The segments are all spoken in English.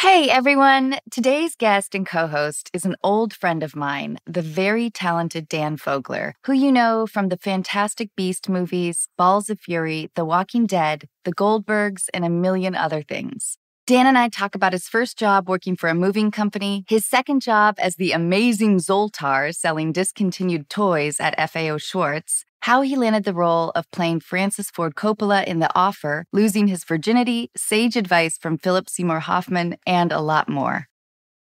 Hey everyone! Today's guest and co host is an old friend of mine, the very talented Dan Fogler, who you know from the Fantastic Beast movies, Balls of Fury, The Walking Dead, The Goldbergs, and a million other things. Dan and I talk about his first job working for a moving company, his second job as the amazing Zoltar selling discontinued toys at FAO Schwarz, how he landed the role of playing Francis Ford Coppola in The Offer, losing his virginity, sage advice from Philip Seymour Hoffman, and a lot more.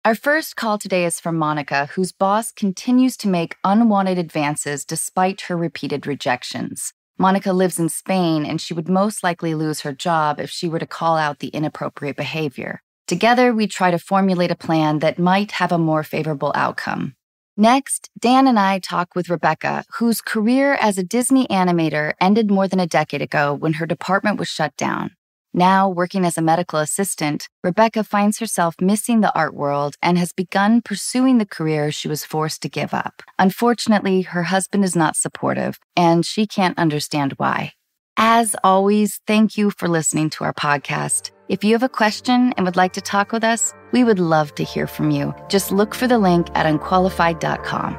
Our first call today is from Monica, whose boss continues to make unwanted advances despite her repeated rejections. Monica lives in Spain and she would most likely lose her job if she were to call out the inappropriate behavior. Together, we try to formulate a plan that might have a more favorable outcome. Next, Dan and I talk with Rebecca, whose career as a Disney animator ended more than a decade ago when her department was shut down. Now, working as a medical assistant, Rebecca finds herself missing the art world and has begun pursuing the career she was forced to give up. Unfortunately, her husband is not supportive, and she can't understand why. As always, thank you for listening to our podcast. If you have a question and would like to talk with us, we would love to hear from you. Just look for the link at unqualified.com.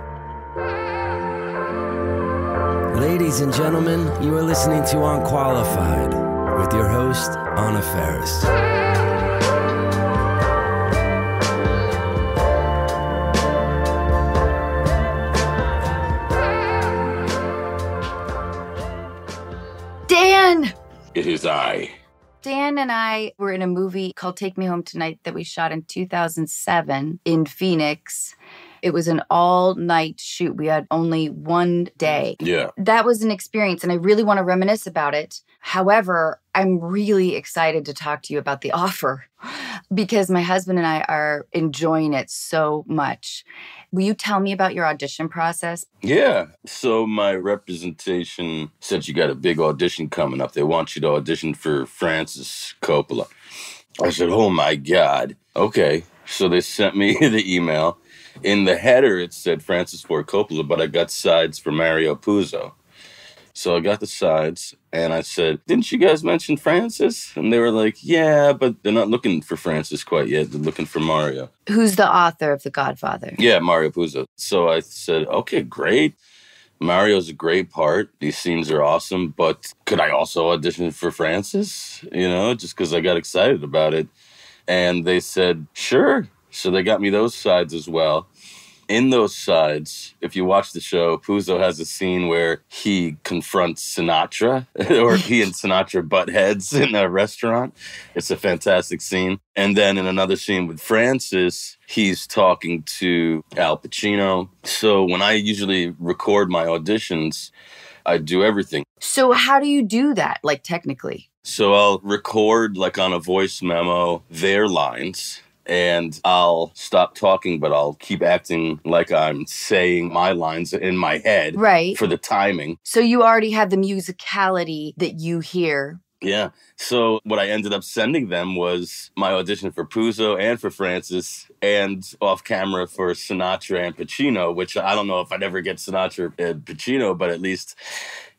Ladies and gentlemen, you are listening to Unqualified with your host, Anna Faris. Dan! It is I. Dan and I were in a movie called Take Me Home Tonight that we shot in 2007 in Phoenix. It was an all night shoot. We had only one day. Yeah. That was an experience, and I really want to reminisce about it. However, I'm really excited to talk to you about the offer because my husband and I are enjoying it so much. Will you tell me about your audition process? Yeah. So my representation said you got a big audition coming up. They want you to audition for Francis Coppola. I said, Oh my God. Okay. So they sent me the email. In the header, it said Francis Ford Coppola, but I got sides for Mario Puzo. So I got the sides and I said, Didn't you guys mention Francis? And they were like, Yeah, but they're not looking for Francis quite yet. They're looking for Mario. Who's the author of The Godfather? Yeah, Mario Puzo. So I said, Okay, great. Mario's a great part. These scenes are awesome, but could I also audition for Francis? You know, just because I got excited about it. And they said, Sure. So they got me those sides as well in those sides, if you watch the show, Puzo has a scene where he confronts Sinatra, or he and Sinatra butt heads in a restaurant. It's a fantastic scene. And then in another scene with Francis, he's talking to Al Pacino. So when I usually record my auditions, I do everything. So, how do you do that, like technically? So I'll record, like on a voice memo, their lines and I'll stop talking, but I'll keep acting like I'm saying my lines in my head. Right. For the timing. So you already have the musicality that you hear. Yeah. So what I ended up sending them was my audition for Puzo and for Francis and off camera for Sinatra and Pacino, which I don't know if I'd ever get Sinatra and Pacino, but at least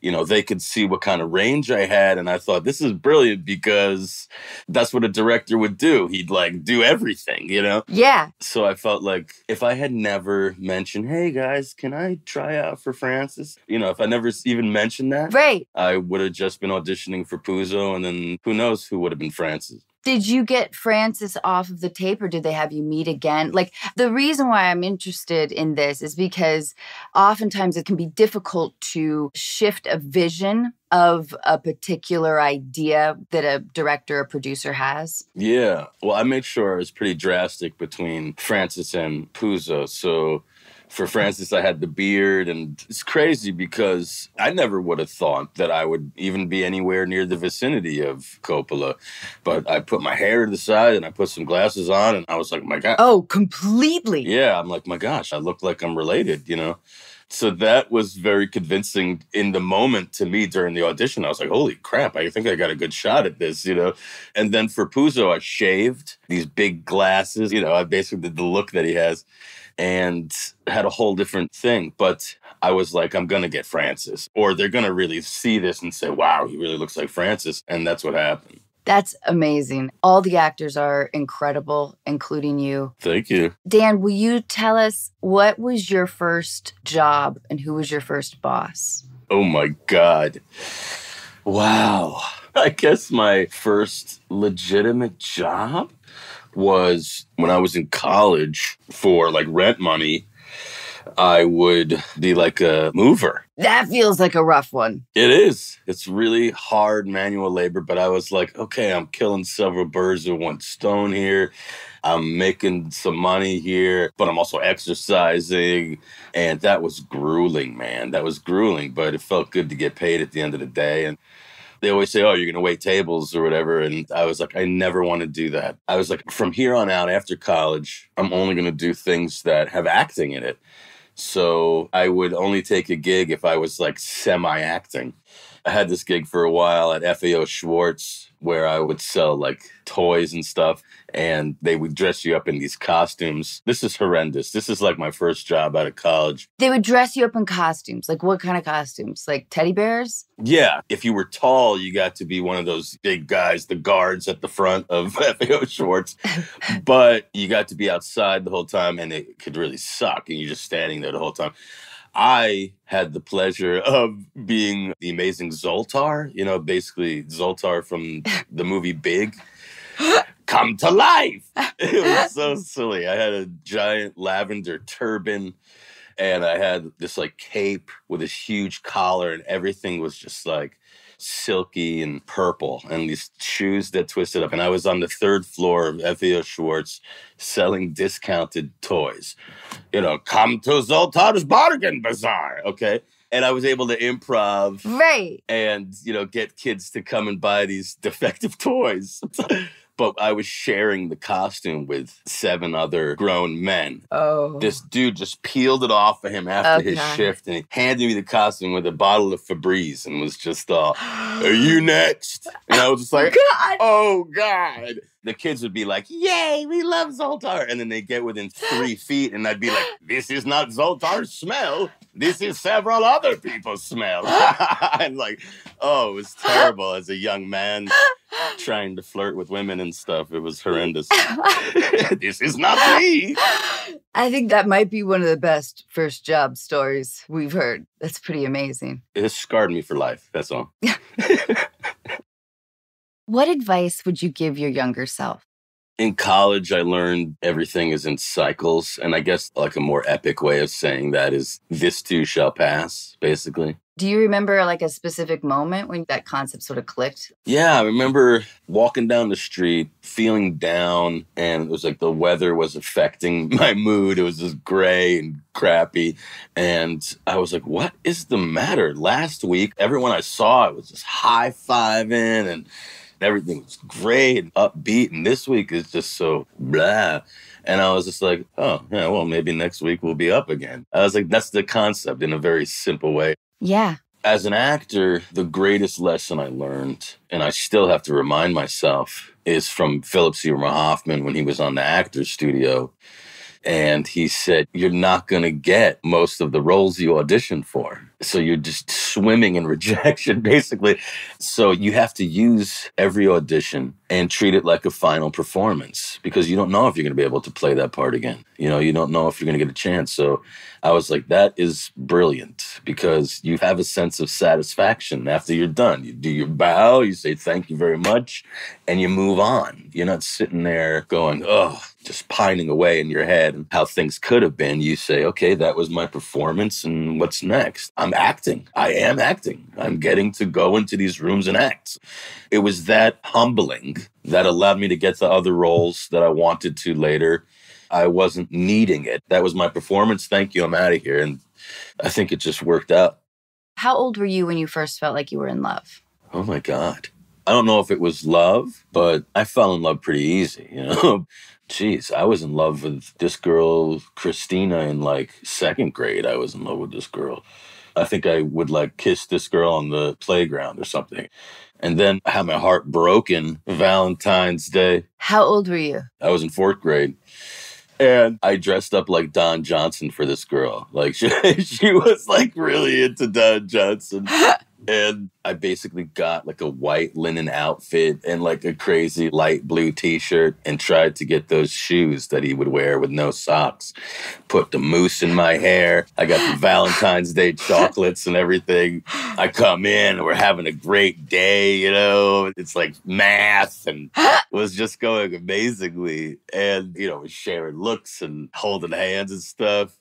you know, they could see what kind of range I had. And I thought, this is brilliant because that's what a director would do. He'd like do everything, you know? Yeah. So I felt like if I had never mentioned, hey guys, can I try out for Francis? You know, if I never even mentioned that, right. I would have just been auditioning for Puzo and then who knows who would have been Francis. Did you get Francis off of the tape or did they have you meet again? Like, the reason why I'm interested in this is because oftentimes it can be difficult to shift a vision of a particular idea that a director or producer has? Yeah. Well, I made sure it was pretty drastic between Francis and Puzo. So for Francis, I had the beard, and it's crazy because I never would have thought that I would even be anywhere near the vicinity of Coppola. But I put my hair to the side and I put some glasses on, and I was like, my God. Oh, completely. Yeah, I'm like, my gosh, I look like I'm related, you know? So that was very convincing in the moment to me during the audition. I was like, holy crap, I think I got a good shot at this, you know? And then for Puzo, I shaved these big glasses, you know, I basically did the look that he has and had a whole different thing. But I was like, I'm going to get Francis, or they're going to really see this and say, wow, he really looks like Francis. And that's what happened. That's amazing. All the actors are incredible, including you. Thank you. Dan, will you tell us what was your first job and who was your first boss? Oh my God. Wow. I guess my first legitimate job was when I was in college for like rent money. I would be like a mover. That feels like a rough one. It is. It's really hard manual labor, but I was like, okay, I'm killing several birds with one stone here. I'm making some money here, but I'm also exercising. And that was grueling, man. That was grueling, but it felt good to get paid at the end of the day. And they always say, oh, you're going to wait tables or whatever. And I was like, I never want to do that. I was like, from here on out, after college, I'm only going to do things that have acting in it. So I would only take a gig if I was like semi acting. I had this gig for a while at FAO Schwarz where I would sell like toys and stuff and they would dress you up in these costumes. This is horrendous. This is like my first job out of college. They would dress you up in costumes. Like what kind of costumes? Like teddy bears? Yeah. If you were tall, you got to be one of those big guys, the guards at the front of FAO Schwarz. but you got to be outside the whole time and it could really suck. And you're just standing there the whole time. I had the pleasure of being the amazing Zoltar, you know, basically Zoltar from the movie Big come to life. It was so silly. I had a giant lavender turban and I had this like cape with this huge collar, and everything was just like silky and purple, and these shoes that twisted up. And I was on the third floor of FAO Schwarz selling discounted toys. You know, come to Zoltar's Bargain Bazaar, okay? and I was able to improv, right, and you know get kids to come and buy these defective toys but I was sharing the costume with seven other grown men. Oh. This dude just peeled it off of him after okay. his shift and he handed me the costume with a bottle of Febreze and was just, uh, are you next? And I was just like, God. oh God. The kids would be like, yay, we love Zoltar. And then they get within three feet and I'd be like, this is not Zoltar's smell. This is several other people's smell. and like, oh, it was terrible as a young man trying to flirt with women and stuff. It was horrendous. this is not me. I think that might be one of the best first job stories we've heard. That's pretty amazing. It has scarred me for life. That's all. What advice would you give your younger self? In college, I learned everything is in cycles. And I guess like a more epic way of saying that is this too shall pass, basically. Do you remember like a specific moment when that concept sort of clicked? Yeah, I remember walking down the street, feeling down, and it was like the weather was affecting my mood. It was just gray and crappy. And I was like, what is the matter? Last week, everyone I saw, it was just high fiving and everything was great and upbeat. And this week is just so blah. And I was just like, oh, yeah, well, maybe next week we'll be up again. I was like, that's the concept in a very simple way. Yeah. As an actor, the greatest lesson I learned, and I still have to remind myself, is from Philip Seymour Hoffman when he was on the Actors Studio. And he said, You're not going to get most of the roles you audition for. So you're just swimming in rejection, basically. So you have to use every audition and treat it like a final performance because you don't know if you're going to be able to play that part again. You know, you don't know if you're going to get a chance. So I was like, that is brilliant because you have a sense of satisfaction after you're done. You do your bow, you say thank you very much, and you move on. You're not sitting there going, oh, just pining away in your head and how things could have been. You say, okay, that was my performance, and what's next? I'm acting. I am acting. I'm getting to go into these rooms and act. It was that humbling that allowed me to get the other roles that I wanted to later. I wasn't needing it. That was my performance. Thank you. I'm out of here. And I think it just worked out. How old were you when you first felt like you were in love? Oh my God. I don't know if it was love, but I fell in love pretty easy, you know? Jeez, I was in love with this girl, Christina, in like second grade. I was in love with this girl. I think I would like kiss this girl on the playground or something. And then I had my heart broken Valentine's Day. How old were you? I was in fourth grade. And I dressed up like Don Johnson for this girl. Like she, she was like really into Don Johnson. And I basically got like a white linen outfit and like a crazy light blue t shirt and tried to get those shoes that he would wear with no socks. Put the mousse in my hair. I got the Valentine's Day chocolates and everything. I come in, we're having a great day, you know, it's like math and was just going amazingly. And, you know, sharing looks and holding hands and stuff.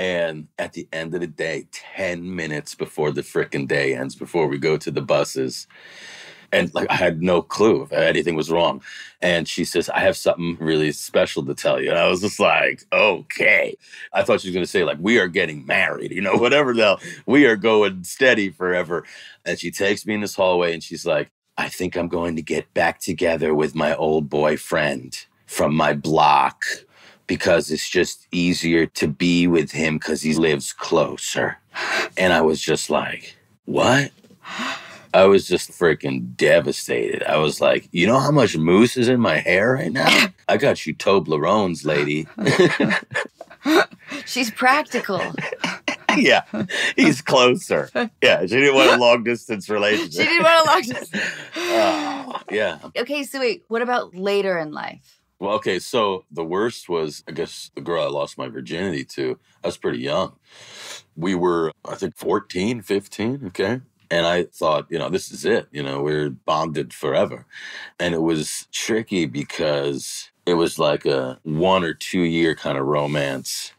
And at the end of the day, 10 minutes before the frickin' day ends, before we go to the buses, and like I had no clue if anything was wrong. And she says, I have something really special to tell you. And I was just like, okay. I thought she was going to say, like, we are getting married, you know, whatever the hell. We are going steady forever. And she takes me in this hallway and she's like, I think I'm going to get back together with my old boyfriend from my block because it's just easier to be with him because he lives closer. And I was just like, what? I was just freaking devastated. I was like, you know how much mousse is in my hair right now? I got you Toblerones, lady. She's practical. yeah, he's closer. Yeah, she didn't want a long distance relationship. She didn't want a long distance. Oh, yeah. Okay, so wait, what about later in life? Well, okay, so the worst was, I guess, the girl I lost my virginity to. I was pretty young. We were, I think, 14, 15, okay? And I thought, you know, this is it. You know, we're bonded forever. And it was tricky because it was like a one or two year kind of romance.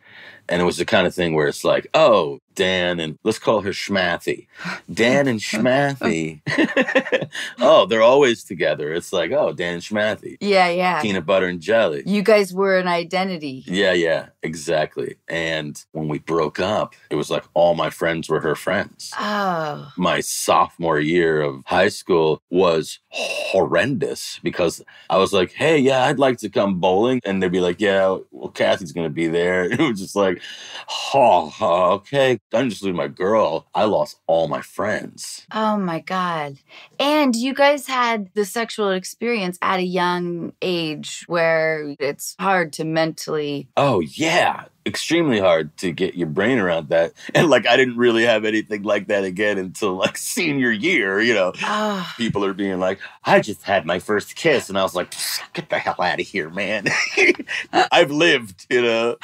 And it was the kind of thing where it's like, oh, Dan and let's call her Schmathy. Dan and Schmathy. oh, they're always together. It's like, oh, Dan and Schmathy. Yeah, yeah. Peanut butter and jelly. You guys were an identity. Yeah, yeah, exactly. And when we broke up, it was like all my friends were her friends. Oh. My sophomore year of high school was horrendous because I was like, hey, yeah, I'd like to come bowling. And they'd be like, yeah, well, Kathy's going to be there. It was just like, oh, okay. I didn't just lose my girl, I lost all my friends. Oh my God. And you guys had the sexual experience at a young age where it's hard to mentally. Oh, yeah. Extremely hard to get your brain around that. And like, I didn't really have anything like that again until like senior year, you know. Oh. People are being like, I just had my first kiss. And I was like, get the hell out of here, man. I've lived, you know.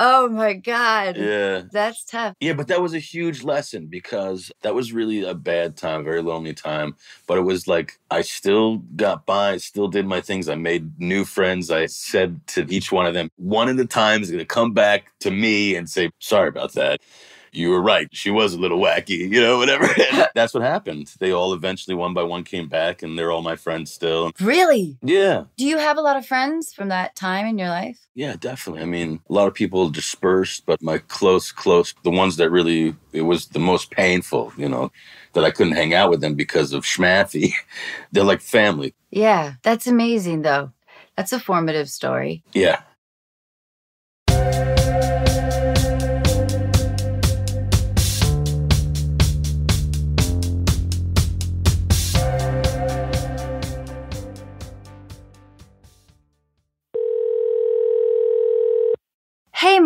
Oh my God. Yeah. That's tough. Yeah, but that was a huge lesson because that was really a bad time, very lonely time. But it was like I still got by, still did my things. I made new friends. I said to each one of them, one at a time is going to come back to me and say, sorry about that you were right. She was a little wacky, you know, whatever. That's what happened. They all eventually, one by one, came back, and they're all my friends still. Really? Yeah. Do you have a lot of friends from that time in your life? Yeah, definitely. I mean, a lot of people dispersed, but my close, close, the ones that really, it was the most painful, you know, that I couldn't hang out with them because of Schmathy. They're like family. Yeah, that's amazing, though. That's a formative story. Yeah.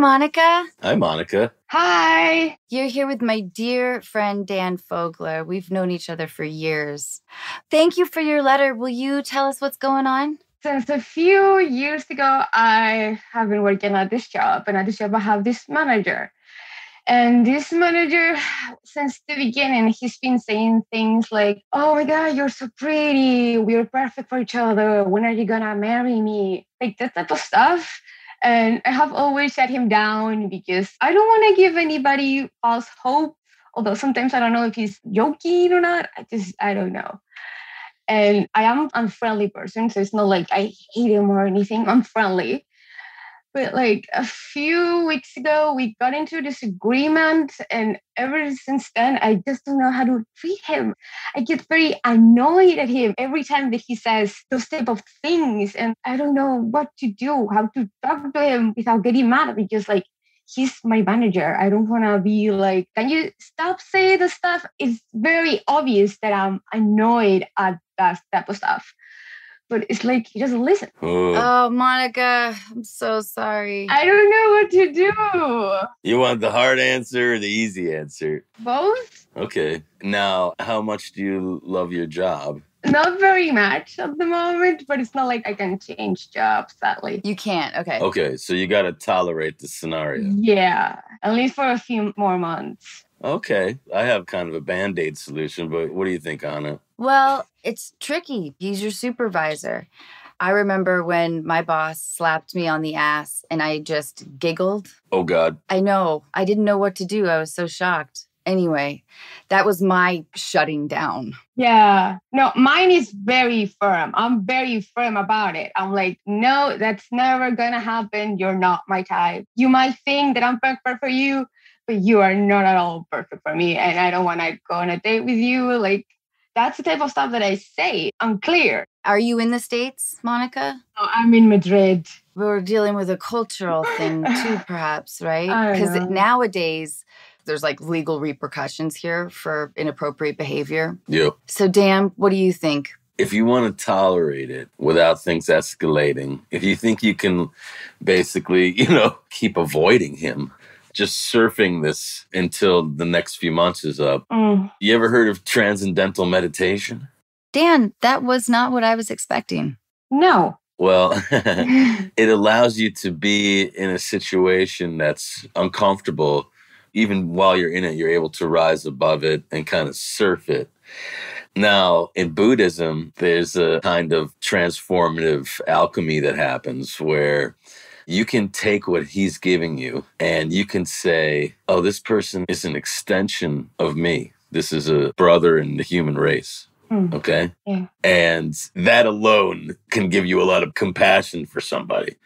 Monica. Hi, Monica. Hi. You're here with my dear friend Dan Fogler. We've known each other for years. Thank you for your letter. Will you tell us what's going on? Since a few years ago, I have been working at this job, and at this job, I have this manager. And this manager, since the beginning, he's been saying things like, Oh my God, you're so pretty. We're perfect for each other. When are you gonna marry me? Like that type of stuff. And I have always shut him down because I don't want to give anybody false hope. Although sometimes I don't know if he's joking or not. I just, I don't know. And I am a friendly person. So it's not like I hate him or anything. I'm friendly. But like a few weeks ago, we got into this agreement, and ever since then, I just don't know how to treat him. I get very annoyed at him every time that he says those type of things, and I don't know what to do, how to talk to him without getting mad because like he's my manager. I don't want to be like, can you stop saying the stuff? It's very obvious that I'm annoyed at that type of stuff. But it's like he doesn't listen. Ooh. Oh, Monica, I'm so sorry. I don't know what to do. you want the hard answer or the easy answer? Both? Okay. Now, how much do you love your job? Not very much at the moment, but it's not like I can change jobs, sadly. You can't. Okay. Okay, so you got to tolerate the scenario. Yeah, at least for a few more months. Okay, I have kind of a band aid solution, but what do you think, Anna? Well, it's tricky. He's your supervisor. I remember when my boss slapped me on the ass and I just giggled. Oh, God. I know. I didn't know what to do. I was so shocked. Anyway, that was my shutting down. Yeah. No, mine is very firm. I'm very firm about it. I'm like, no, that's never gonna happen. You're not my type. You might think that I'm perfect for you, but you are not at all perfect for me. And I don't wanna go on a date with you. Like, that's the type of stuff that I say. I'm clear. Are you in the States, Monica? No, I'm in Madrid. We're dealing with a cultural thing too, perhaps, right? Because nowadays, there's like legal repercussions here for inappropriate behavior. Yeah. So, Dan, what do you think? If you want to tolerate it without things escalating, if you think you can basically, you know, keep avoiding him, just surfing this until the next few months is up. Mm. You ever heard of transcendental meditation? Dan, that was not what I was expecting. No. Well, it allows you to be in a situation that's uncomfortable. Even while you're in it, you're able to rise above it and kind of surf it. Now, in Buddhism, there's a kind of transformative alchemy that happens where you can take what he's giving you and you can say, oh, this person is an extension of me. This is a brother in the human race. Hmm. Okay. Yeah. And that alone can give you a lot of compassion for somebody.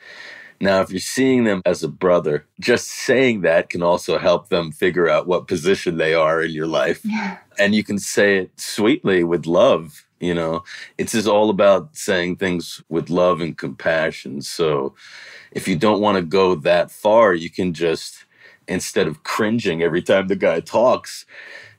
Now, if you're seeing them as a brother, just saying that can also help them figure out what position they are in your life. Yeah. And you can say it sweetly with love. You know, it's just all about saying things with love and compassion. So if you don't want to go that far, you can just, instead of cringing every time the guy talks,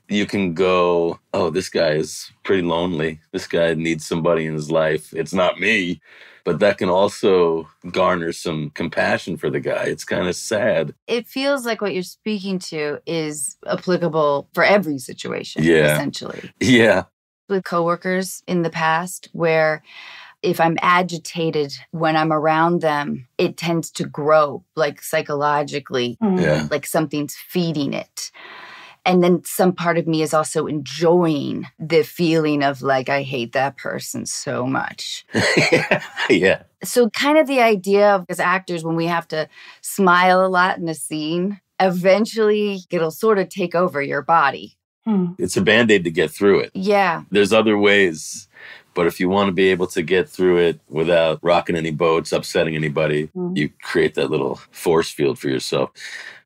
you can go, oh, this guy is pretty lonely. This guy needs somebody in his life. It's not me. But that can also garner some compassion for the guy. It's kind of sad. It feels like what you're speaking to is applicable for every situation, Yeah. essentially. Yeah. With coworkers in the past, where if I'm agitated when I'm around them, it tends to grow like psychologically, Mm. Yeah. like something's feeding it. And then some part of me is also enjoying the feeling of like, I hate that person so much. yeah. So, kind of the idea of as actors, when we have to smile a lot in a scene, eventually it'll sort of take over your body. Hmm. It's a band aid to get through it. Yeah. There's other ways. But if you want to be able to get through it without rocking any boats, upsetting anybody, Mhm. you create that little force field for yourself.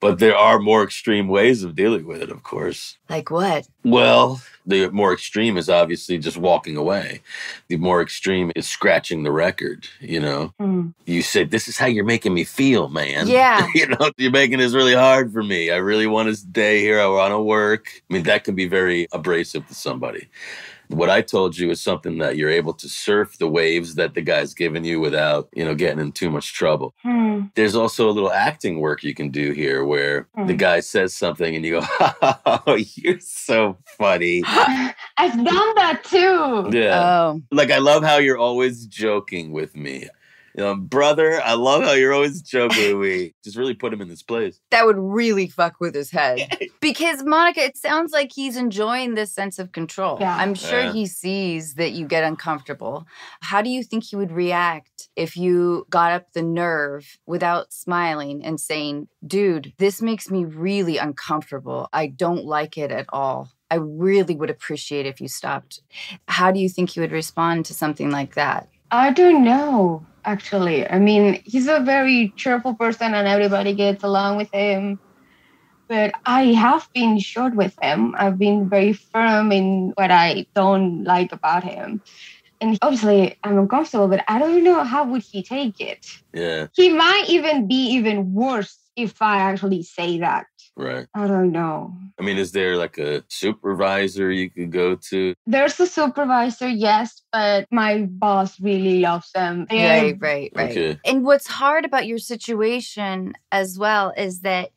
But there are more extreme ways of dealing with it, of course. Like what? Well, the more extreme is obviously just walking away. The more extreme is scratching the record, you know? Hmm. You say, This is how you're making me feel, man. Yeah. you know, you're making this really hard for me. I really want to stay here. I want to work. I mean, that can be very abrasive to somebody. What I told you is something that you're able to surf the waves that the guy's given you without, you know, getting in too much trouble. Hmm. There's also a little acting work you can do here where the Hmm. guy says something and you go, Oh, you're so funny. I've done that too. Yeah. Oh, like, I love how you're always joking with me. You know, brother, I love how you're always joking with me. Just really put him in this place. that would really fuck with his head. because, Monica, it sounds like he's enjoying this sense of control. Yeah. I'm sure Yeah. he sees that you get uncomfortable. How do you think he would react if you got up the nerve without smiling and saying, dude, this makes me really uncomfortable. I don't like it at all. I really would appreciate if you stopped. How do you think he would respond to something like that? I don't know, actually. I mean, he's a very cheerful person and everybody gets along with him. But I have been short with him. I've been very firm in what I don't like about him. And obviously, I'm uncomfortable, but I don't know how would he take it. Yeah. He might even be even worse if I actually say that. Right. I don't know. I mean, is there like a supervisor you could go to? There's a supervisor, yes, but my boss really loves them. They're- Right, right, right. Okay. And what's hard about your situation as well is that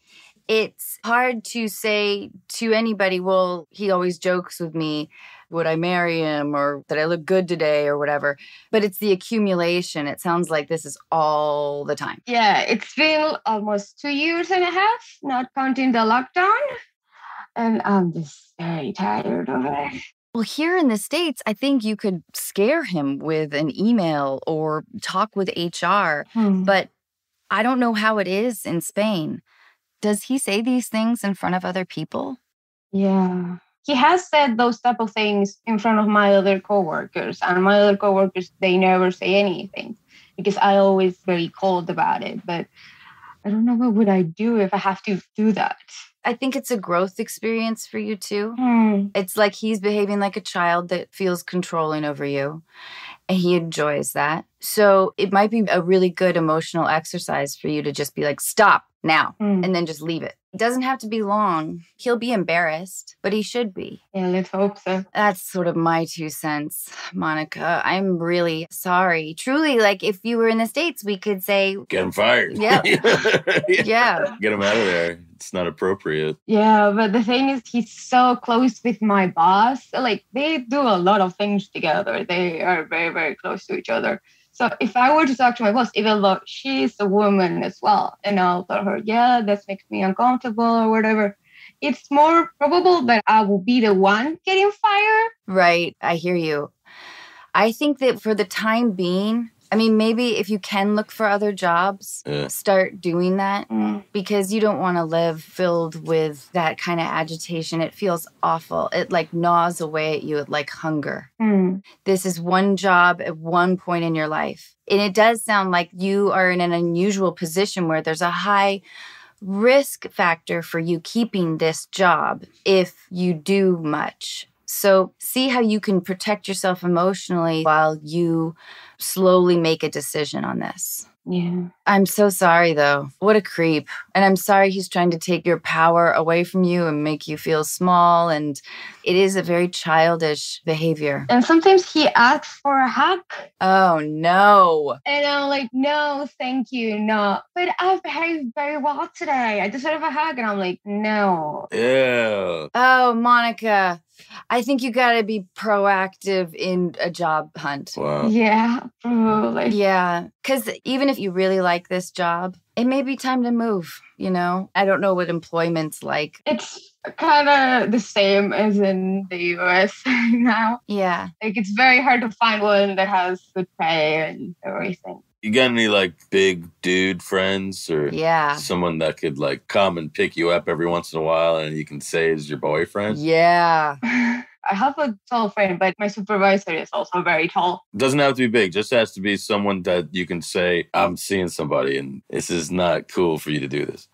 it's hard to say to anybody, well, he always jokes with me, would I marry him or that I look good today or whatever. But it's the accumulation. It sounds like this is all the time. Yeah, it's been almost two years and a half, not counting the lockdown. And I'm just very tired of it. Well, here in the States, I think you could scare him with an email or talk with HR, Hmm. but I don't know how it is in Spain. Does he say these things in front of other people? Yeah. He has said those type of things in front of my other coworkers, and my other coworkers they never say anything because I always very cold about it. But I don't know what would I do if I have to do that. I think it's a growth experience for you too. Hmm. It's like he's behaving like a child that feels controlling over you, and he enjoys that. So it might be a really good emotional exercise for you to just be like, stop now, Hmm. and then just leave it. It doesn't have to be long. He'll be embarrassed, but he should be. Yeah, let's hope so. That's sort of my two cents, Monica. I'm really sorry. Truly, like if you were in the States, we could say, Get him fired. Yeah. yeah. yeah, Get him out of there. It's not appropriate. Yeah, but the thing is, he's so close with my boss. Like they do a lot of things together. They are very, very close to each other. So if I were to talk to my boss, even though she's a woman as well, and I'll tell her, yeah, this makes me uncomfortable or whatever, it's more probable that I will be the one getting fired. right. I hear you. I think that for the time being, I mean, maybe if you can look for other jobs, Yeah. start doing that Mm. because you don't want to live filled with that kind of agitation. It feels awful. It like gnaws away at you like hunger. Mm. This is one job at one point in your life. And it does sound like you are in an unusual position where there's a high risk factor for you keeping this job if you do much. So, see how you can protect yourself emotionally while you slowly make a decision on this. Yeah. I'm so sorry, though. What a creep. And I'm sorry he's trying to take your power away from you and make you feel small. And it is a very childish behavior. And sometimes he asks for a hug. Oh, no. And I'm like, no, thank you. No. But I've behaved very well today. I deserve a hug. And I'm like, no. Yeah. Oh, Monica, I think you got to be proactive in a job hunt. Wow. Yeah, probably. Yeah. Because even if you really like this job, it may be time to move. You know, I don't know what employment's like. It's kind of the same as in the US now. Yeah. Like it's very hard to find one that has good pay and everything. You got any like big dude friends or Yeah. someone that could like come and pick you up every once in a while and you can say is your boyfriend? Yeah. I have a tall friend, but my supervisor is also very tall. Doesn't have to be big, just has to be someone that you can say, I'm seeing somebody and this is not cool for you to do this.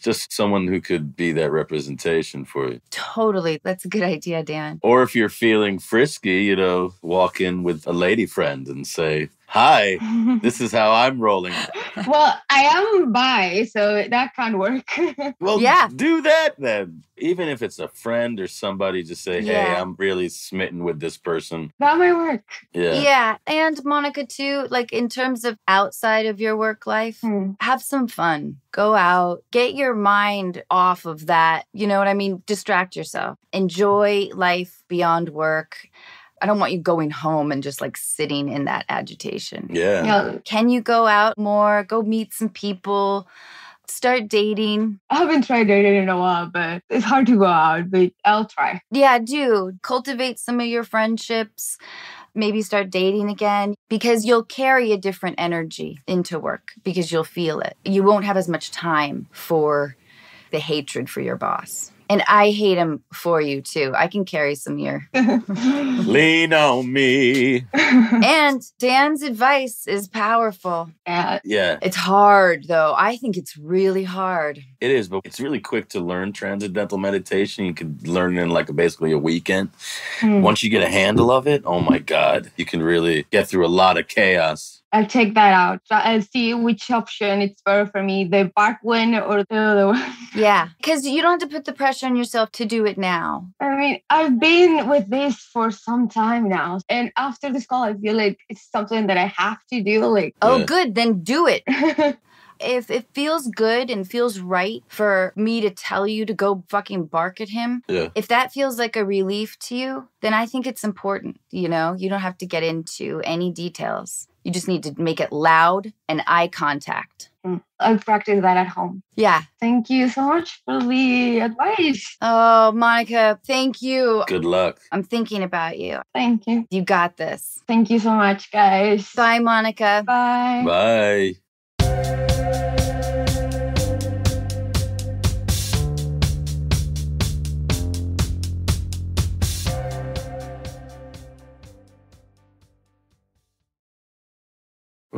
Just someone who could be that representation for you. Totally. That's a good idea, Dan. Or if you're feeling frisky, you know, walk in with a lady friend and say, Hi, this is how I'm rolling. well, I am bi, so that can't work. Well, Yeah. do that then. Even if it's a friend or somebody, just say, Hey, Yeah. I'm really smitten with this person. that might work. Yeah. Yeah. And Monica, too, like in terms of outside of your work life, Hmm. have some fun. Go out, get your mind off of that. You know what I mean? Distract yourself. Enjoy life beyond work. I don't want you going home and just like sitting in that agitation. Yeah. Yeah, Can you go out more? Go meet some people. Start dating. I haven't tried dating in a while, but it's hard to go out, but I'll try. Yeah, do cultivate some of your friendships. Maybe start dating again because you'll carry a different energy into work because you'll feel it. You won't have as much time for the hatred for your boss. And I hate him for you too. I can carry some here. Lean on me. and Dan's advice is powerful. yeah, Yeah. It's hard though. I think it's really hard. It is, but it's really quick to learn transcendental meditation. You can learn in like basically a weekend. Hmm. Once you get a handle of it, oh my God, you can really get through a lot of chaos. I'll check that out. I'll see which option it's better for me, the bark one or the other one. Yeah, because you don't have to put the pressure on yourself to do it now. I mean, I've been with this for some time now. And after this call, I feel like it's something that I have to do. Like, Oh, Yeah. good. Then do it. If it feels good and feels right for me to tell you to go fucking bark at him, Yeah. if that feels like a relief to you, then I think it's important. You know, you don't have to get into any details. You just need to make it loud and eye contact. Hmm. I'll practice that at home. Yeah. Thank you so much for the advice. Oh, Monica, thank you. Good luck. I'm thinking about you. Thank you. You got this. Thank you so much, guys. Bye, Monica. Bye. Bye.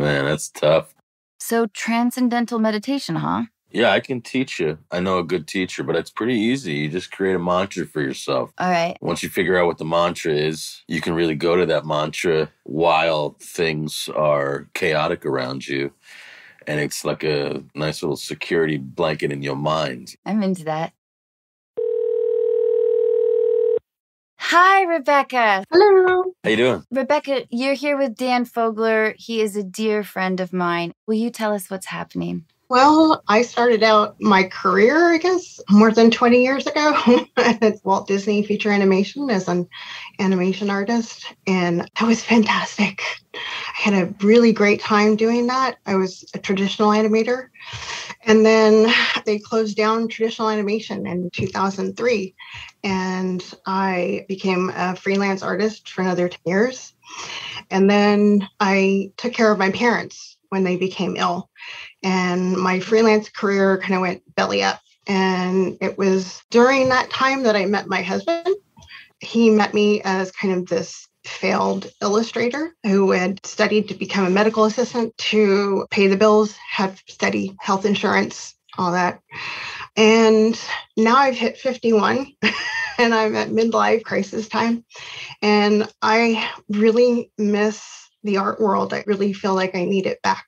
Man, that's tough. So, transcendental meditation, huh? Yeah, I can teach you. I know a good teacher, but it's pretty easy. You just create a mantra for yourself. All right. Once you figure out what the mantra is, you can really go to that mantra while things are chaotic around you. And it's like a nice little security blanket in your mind. I'm into that. Hi, Rebecca. Hello. How you doing? Rebecca, you're here with Dan Fogler. He is a dear friend of mine. Will you tell us what's happening? Well, I started out my career, I guess, more than 20 years ago at Walt Disney Feature Animation as an animation artist. And that was fantastic. I had a really great time doing that. I was a traditional animator. And then they closed down traditional animation in 2003. And I became a freelance artist for another 10 years. And then I took care of my parents when they became ill and my freelance career kind of went belly up. And it was during that time that I met my husband. He met me as kind of this failed illustrator who had studied to become a medical assistant to pay the bills, have steady health insurance, all that. And now I've hit 51 and I'm at midlife crisis time. And I really miss the art world. I really feel like I need it back.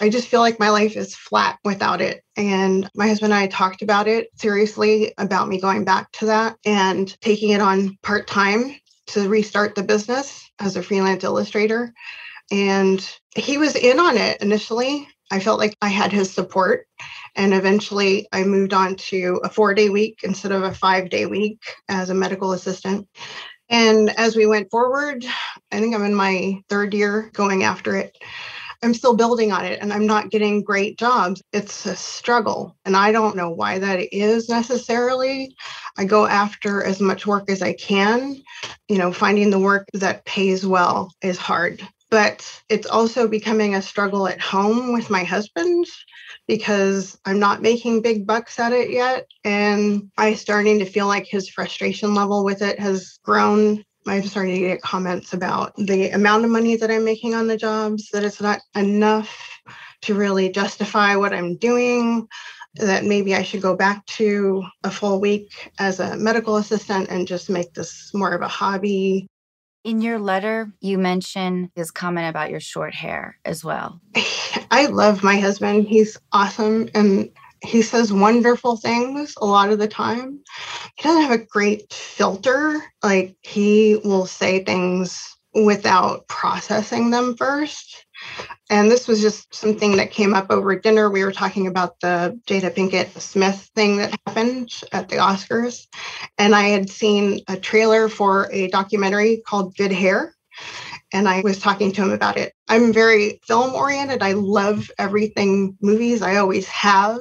I just feel like my life is flat without it. And my husband and I talked about it seriously about me going back to that and taking it on part time to restart the business as a freelance illustrator. And he was in on it initially. I felt like I had his support. And eventually I moved on to a four day week instead of a five day week as a medical assistant. And as we went forward, I think I'm in my third year going after it. I'm still building on it and I'm not getting great jobs. It's a struggle. And I don't know why that is necessarily. I go after as much work as I can. You know, finding the work that pays well is hard. But it's also becoming a struggle at home with my husband because I'm not making big bucks at it yet. And I'm starting to feel like his frustration level with it has grown. I'm starting to get comments about the amount of money that I'm making on the jobs, that it's not enough to really justify what I'm doing, that maybe I should go back to a full week as a medical assistant and just make this more of a hobby. In your letter, you mention his comment about your short hair as well. I love my husband. He's awesome and he says wonderful things a lot of the time. He doesn't have a great filter. Like he will say things without processing them first. And this was just something that came up over dinner. We were talking about the Jada Pinkett Smith thing that happened at the Oscars. And I had seen a trailer for a documentary called Good Hair and I was talking to him about it. I'm very film oriented. I love everything movies, I always have.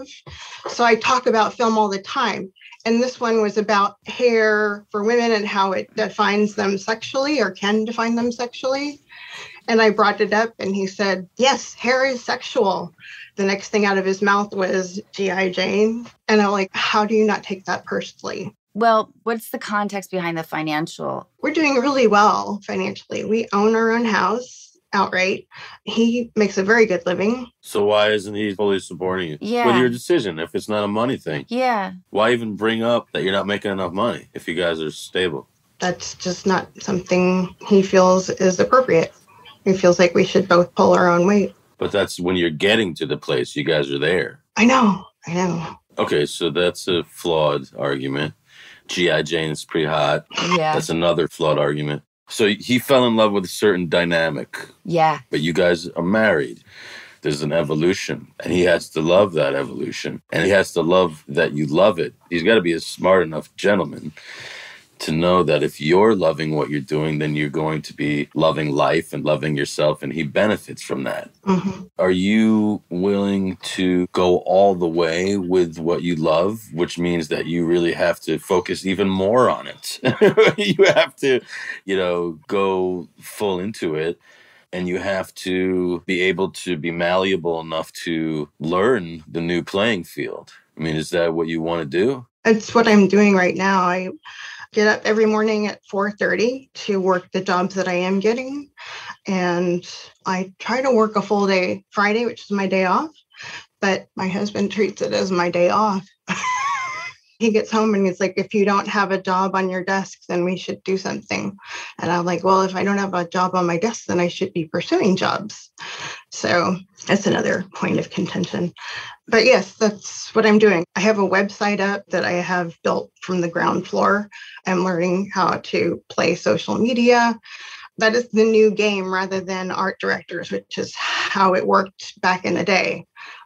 So I talk about film all the time. And this one was about hair for women and how it defines them sexually or can define them sexually. And I brought it up, and he said, Yes, hair is sexual. The next thing out of his mouth was G.I. Jane. And I'm like, How do you not take that personally? Well, what's the context behind the financial? We're doing really well financially. We own our own house. outright. He makes a very good living. So why isn't he fully supporting you? Yeah. With your decision, if it's not a money thing. Yeah. Why even bring up that you're not making enough money if you guys are stable? That's just not something he feels is appropriate. He feels like we should both pull our own weight. But that's when you're getting to the place. You guys are there. I know, I know. Okay, so that's a flawed argument. G.I. Jane is pretty hot. Yeah. That's another flawed argument. So he fell in love with a certain dynamic, Yeah. but you guys are married. There's an evolution, and he has to love that evolution, and he has to love that you love it. He's got to be a smart enough gentleman to know that if you're loving what you're doing, then you're going to be loving life and loving yourself, and he benefits from that. hmm Are you willing to go all the way with what you love, which means that you really have to focus even more on it? you have to, you know, go full into it and you have to be able to be malleable enough to learn the new playing field. I mean, is that what you want to do? It's what I'm doing right now. I get up every morning at 4:30 to work the jobs that I am getting and I try to work a full day Friday, which is my day off, but my husband treats it as my day off. He gets home and he's like if you don't have a job on your desk then we should do something. And I'm like, well, if I don't have a job on my desk then I should be pursuing jobs. So, that's another point of contention but yes, that's what I'm doing. I have a website up that I have built from the ground floor. I'm learning how to play social media. That is the new game rather than art directors, which is how it worked back in the day.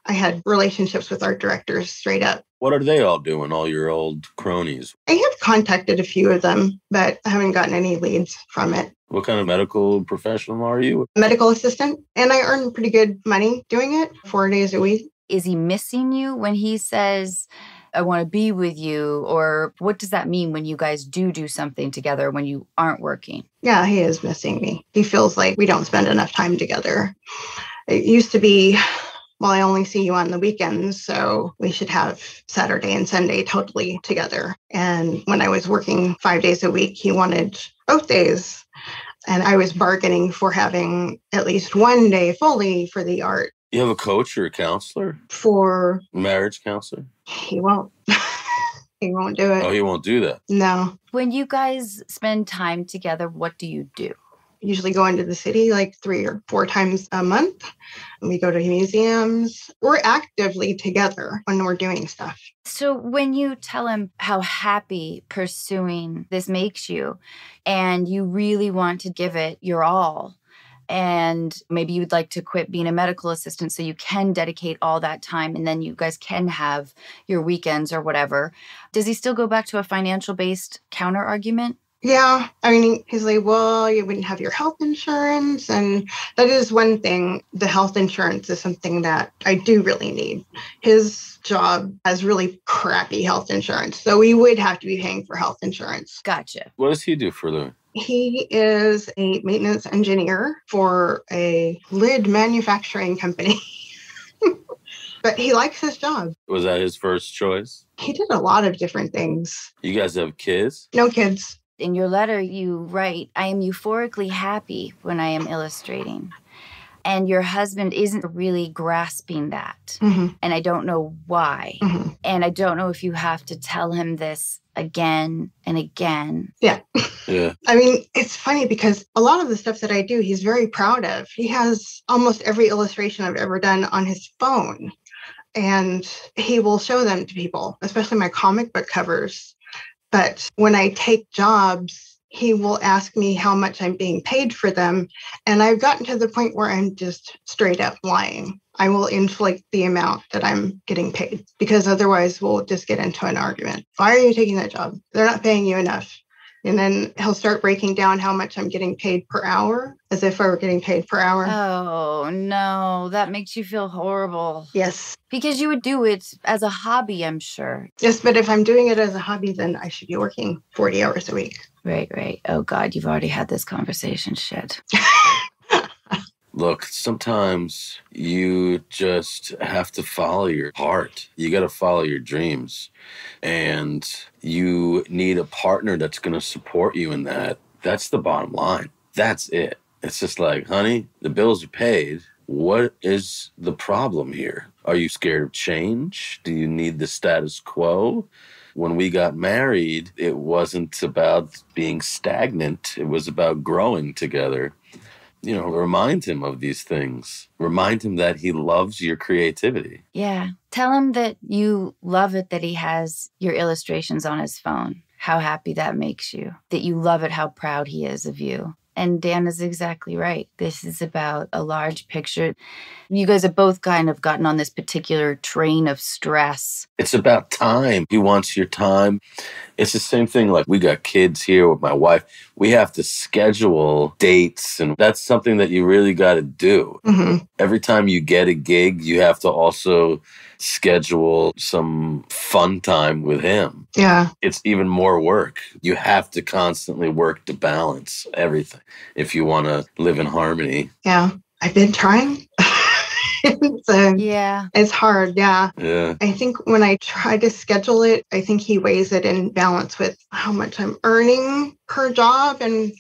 I had relationships with art directors straight up. What are they all doing, all your old cronies? I have contacted a few of them, but I haven't gotten any leads from it. What kind of medical professional are you? Medical assistant, and I earn pretty good money doing it four days a week. Is he missing you when he says, I want to be with you? Or what does that mean when you guys do do something together when you aren't working? Yeah, he is missing me. He feels like we don't spend enough time together. It used to be, well, I only see you on the weekends, so we should have Saturday and Sunday totally together. And when I was working five days a week, he wanted both days. And I was bargaining for having at least one day fully for the art You have a coach or a counselor, for marriage counselor? he won't. he won't do it. Oh, he won't do that. no. When you guys spend time together, what do you do? Usually go into the city like three or four times a month. We go to museums. We're actively together when we're doing stuff. So, when you tell him how happy pursuing this makes you, and you really want to give it your all, and maybe you'd like to quit being a medical assistant so you can dedicate all that time and then you guys can have your weekends or whatever, does he still go back to a financial based counter argument? Yeah. I mean, he's like, well, you wouldn't have your health insurance. And that is one thing. The health insurance is something that I do really need. His job has really crappy health insurance. So we would have to be paying for health insurance. Gotcha. What does he do for a living? He is a maintenance engineer for a lid manufacturing company. but he likes his job. Was that his first choice? He did a lot of different things. You guys have kids? No kids. In your letter, you write, I am euphorically happy when I am illustrating. And your husband isn't really grasping that. hmm And I don't know why. hmm And I don't know if you have to tell him this again and again. Yeah. Yeah. I mean, it's funny because a lot of the stuff that I do, he's very proud of. He has almost every illustration I've ever done on his phone. And he will show them to people, especially my comic book covers. But when I take jobs, he will ask me how much I'm being paid for them. And I've gotten to the point where I'm just straight up lying. I will inflate the amount that I'm getting paid because otherwise we'll just get into an argument. Why are you taking that job? They're not paying you enough. And then he'll start breaking down how much I'm getting paid per hour as if I were getting paid per hour. Oh, no, that makes you feel horrible. yes. Because you would do it as a hobby, I'm sure. Yes. But if I'm doing it as a hobby, then I should be working 40 hours a week. Right, right. Oh, God, you've already had this conversation. Shit. Look, sometimes you just have to follow your heart. You got to follow your dreams. And you need a partner that's going to support you in that. That's the bottom line. That's it. It's just like, honey, the bills are paid. What is the problem here? Are you scared of change? Do you need the status quo? When we got married, it wasn't about being stagnant, it was about growing together. You know, remind him of these things. Remind him that he loves your creativity. Yeah. Tell him that you love it that he has your illustrations on his phone, how happy that makes you, that you love it, how proud he is of you. And Dan is exactly right. This is about a large picture. You guys have both kind of gotten on this particular train of stress. It's about time. He wants your time. It's the same thing like we got kids here with my wife. We have to schedule dates, and that's something that you really got to do. hmm Every time you get a gig, you have to also schedule some fun time with him. Yeah. It's even more work. You have to constantly work to balance everything if you want to live in harmony. Yeah. I've been trying. so Yeah. it's hard. Yeah. Yeah. I think when I try to schedule it, I think he weighs it in balance with how much I'm earning per job. And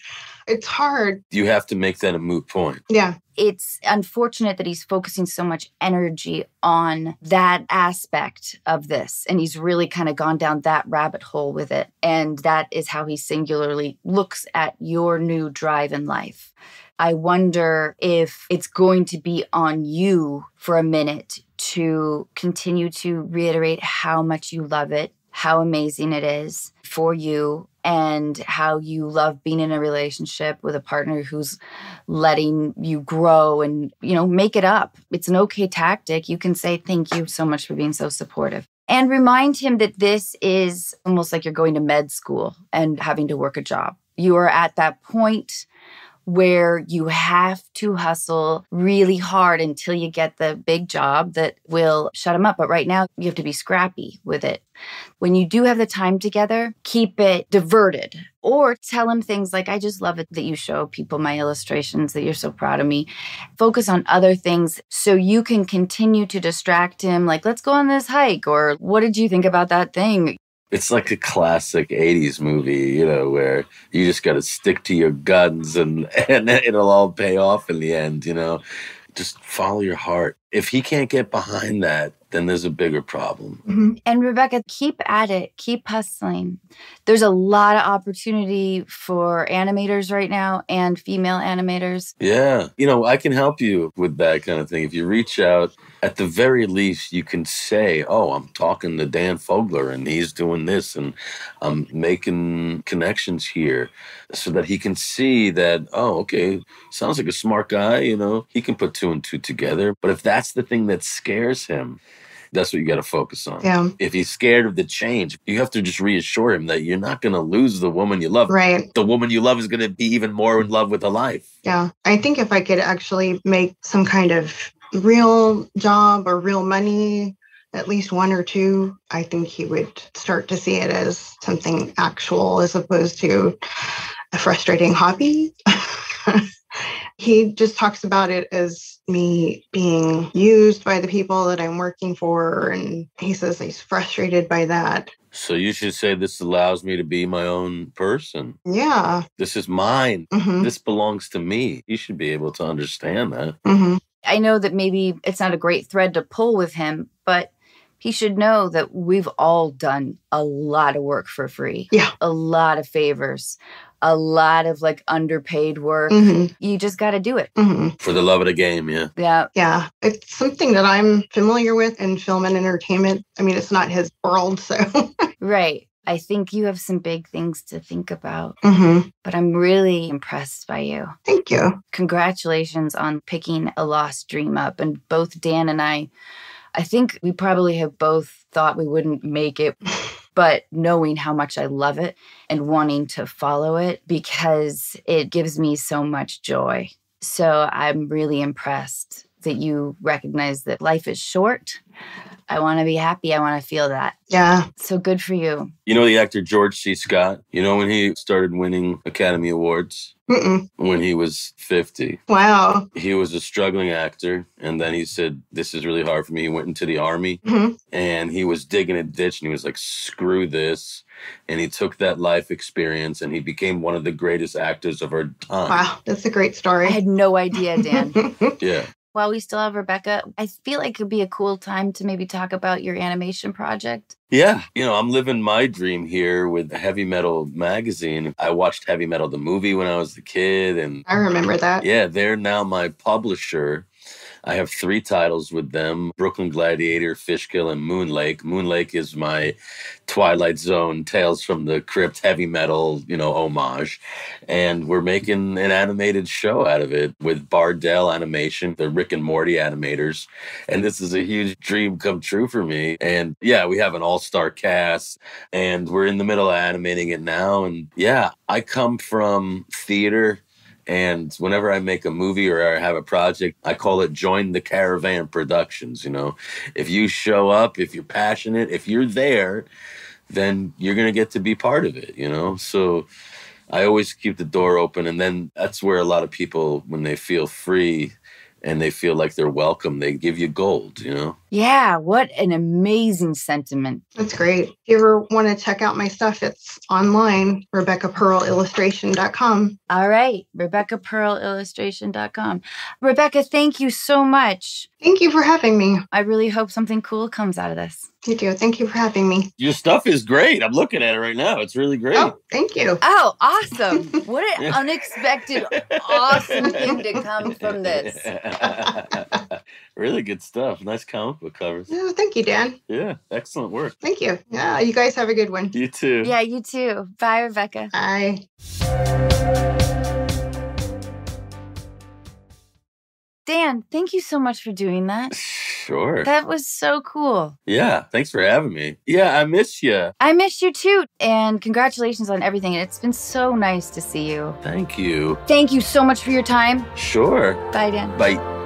it's hard. You have to make that a moot point. Yeah. It's unfortunate that he's focusing so much energy on that aspect of this. And he's really kind of gone down that rabbit hole with it. And that is how he singularly looks at your new drive in life. I wonder if it's going to be on you for a minute to continue to reiterate how much you love it, how amazing it is for you, and how you love being in a relationship with a partner who's letting you grow and, you know, make it up. It's an okay tactic. You can say, Thank you so much for being so supportive. And remind him that this is almost like you're going to med school and having to work a job. You are at that point where you have to hustle really hard until you get the big job that will shut them up. But right now, you have to be scrappy with it. When you do have the time together, keep it diverted or tell them things like, I just love it that you show people my illustrations, that you're so proud of me. Focus on other things so you can continue to distract him, like, let's go on this hike, or what did you think about that thing? It's like a classic 80s movie, you know, where you just got to stick to your guns and, and it'll all pay off in the end, you know. Just follow your heart. If he can't get behind that, then there's a bigger problem. Mhm. And Rebecca, keep at it, keep hustling. There's a lot of opportunity for animators right now and female animators. Yeah. You know, I can help you with that kind of thing. If you reach out, at the very least, you can say, Oh, I'm talking to Dan Fogler and he's doing this and I'm making connections here so that he can see that, Oh, okay, sounds like a smart guy. You know, he can put two and two together. But if that's the thing that scares him, that's what you got to focus on. Yeah. If he's scared of the change, you have to just reassure him that you're not going to lose the woman you love. Right. The woman you love is going to be even more in love with her life. Yeah. I think if I could actually make some kind of real job or real money, at least one or two, I think he would start to see it as something actual as opposed to a frustrating hobby. he just talks about it as me being used by the people that I'm working for. And he says he's frustrated by that. So you should say this allows me to be my own person. Yeah. This is mine. hmm This belongs to me. You should be able to understand that. hmm I know that maybe it's not a great thread to pull with him, but he should know that we've all done a lot of work for free. Yeah. A lot of favors, a lot of like underpaid work. hmm You just got to do it. hmm For the love of the game, yeah. Yeah. Yeah, it's something that I'm familiar with in film and entertainment. I mean, it's not his world, so. Right. I think you have some big things to think about, hmm but I'm really impressed by you. Thank you. Congratulations on picking a lost dream up. And both Dan and I, I think we probably have both thought we wouldn't make it, but knowing how much I love it and wanting to follow it because it gives me so much joy. So I'm really impressed that you recognize that life is short. I want to be happy. I want to feel that. Yeah. So good for you. You know the actor George C. Scott? You know when he started winning Academy Awards? Mm-mm. When he was 50. Wow. He was a struggling actor. And then he said, This is really hard for me. He went into the army hmm and he was digging a ditch and he was like, Screw this. And he took that life experience and he became one of the greatest actors of our time. Wow. That's a great story. I had no idea, Dan. Yeah. While we still have Rebecca, I feel like it'd be a cool time to maybe talk about your animation project. Yeah, you know, I'm living my dream here with Heavy Metal Magazine. I watched Heavy Metal the movie when I was a kid, and I remember that. yeah, they're now my publisher. I have three titles with them Brooklyn Gladiator, Fishkill, and Moon Lake. Moon Lake is my Twilight Zone, Tales from the Crypt, heavy metal, you know, homage. And we're making an animated show out of it with Bardel Animation, the Rick and Morty animators. And this is a huge dream come true for me. And yeah, we have an all star cast and we're in the middle of animating it now. And yeah, I come from theater. And whenever I make a movie or I have a project, I call it Join the Caravan Productions. You know, if you show up, if you're passionate, if you're there, then you're going to get to be part of it, you know? So I always keep the door open. And then that's where a lot of people, when they feel free and they feel like they're welcome, they give you gold, you know? Yeah, what an amazing sentiment. That's great. If you ever want to check out my stuff, it's online, RebeccaPearlIllustration.com. All right, RebeccaPearlIllustration.com. Rebecca, thank you so much. Thank you for having me. I really hope something cool comes out of this. You do. Thank you for having me. Your stuff is great. I'm looking at it right now. It's really great. Oh, thank you. Oh, awesome. What an unexpected, awesome thing to come from this. really good stuff. Nice comic book covers. Oh, thank you, Dan. Yeah, excellent work. Thank you. Yeah, you guys have a good one. You too. Yeah, you too. Bye, Rebecca. Bye. Dan, thank you so much for doing that. Sure. That was so cool. Yeah, thanks for having me. Yeah, I miss you. I miss you too. And congratulations on everything. It's been so nice to see you. Thank you. Thank you so much for your time. Sure. Bye, Dan. Bye.